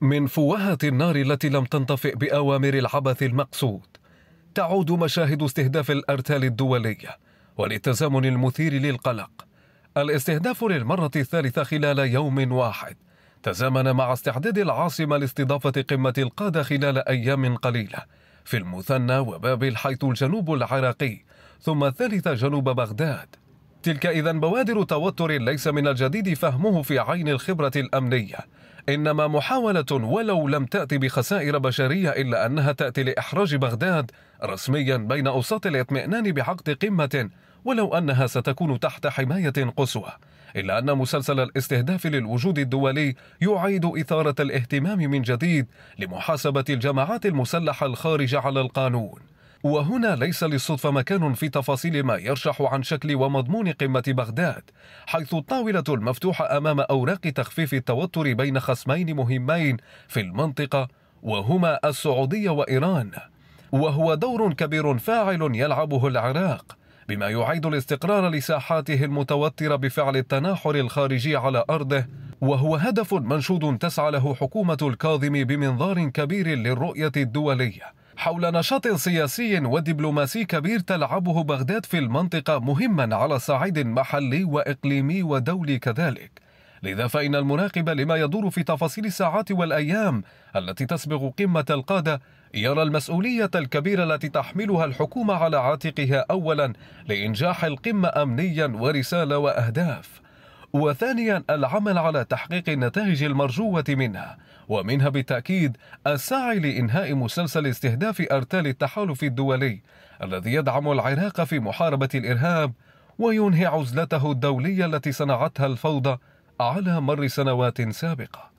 من فوهة النار التي لم تنطفئ بأوامر العبث المقصود تعود مشاهد استهداف الأرتال الدولية وللتزامن المثير للقلق. الاستهداف للمرة الثالثة خلال يوم واحد تزامن مع استعداد العاصمة لاستضافة قمة القادة خلال أيام قليلة في المثنى وبابل حيث الجنوب العراقي ثم الثالثة جنوب بغداد. تلك إذا بوادر توتر ليس من الجديد فهمه في عين الخبرة الأمنية. إنما محاولة ولو لم تأتي بخسائر بشرية إلا أنها تأتي لإحراج بغداد رسميا بين أوساط الاطمئنان بعقد قمة ولو أنها ستكون تحت حماية قصوى. إلا أن مسلسل الاستهداف للوجود الدولي يعيد إثارة الاهتمام من جديد لمحاسبة الجماعات المسلحة الخارجة على القانون. وهنا ليس للصدفة مكان في تفاصيل ما يرشح عن شكل ومضمون قمة بغداد حيث الطاولة المفتوحة أمام أوراق تخفيف التوتر بين خصمين مهمين في المنطقة وهما السعودية وإيران. وهو دور كبير فاعل يلعبه العراق بما يعيد الاستقرار لساحاته المتوترة بفعل التناحر الخارجي على أرضه. وهو هدف منشود تسعى له حكومة الكاظم بمنظار كبير للرؤية الدولية. حول نشاط سياسي ودبلوماسي كبير تلعبه بغداد في المنطقة مهما على صعيد محلي وإقليمي ودولي كذلك. لذا فإن المراقب لما يدور في تفاصيل الساعات والأيام التي تسبق قمة القادة يرى المسؤولية الكبيرة التي تحملها الحكومة على عاتقها أولا لإنجاح القمة أمنيا ورسالة وأهداف. وثانيا العمل على تحقيق النتائج المرجوة منها ومنها بالتأكيد السعي لإنهاء مسلسل استهداف أرتال التحالف الدولي الذي يدعم العراق في محاربة الإرهاب وينهي عزلته الدولية التي صنعتها الفوضى على مر سنوات سابقة.